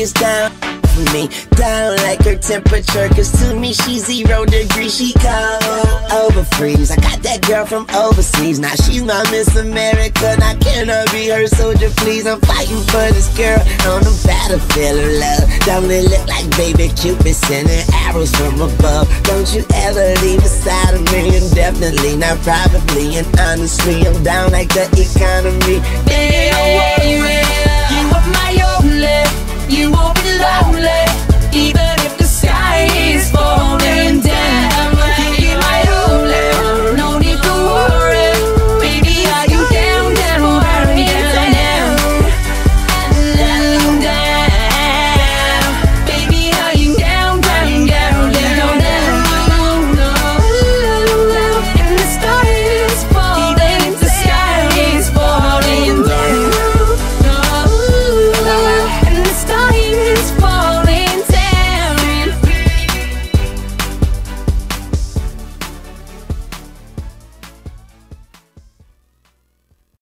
is down for me. Down like her temperature, cause to me she's zero degrees. She cold over freeze. I got that girl from overseas. Now she's my Miss America. Now can I be her soldier, please? I'm fighting for this girl on the battlefield of love. Don't it look like baby Cupid sending arrows from above? Don't you ever leave aside of me, Definitely, not probably, and honestly, I'm down like the economy. Yeah, I want you.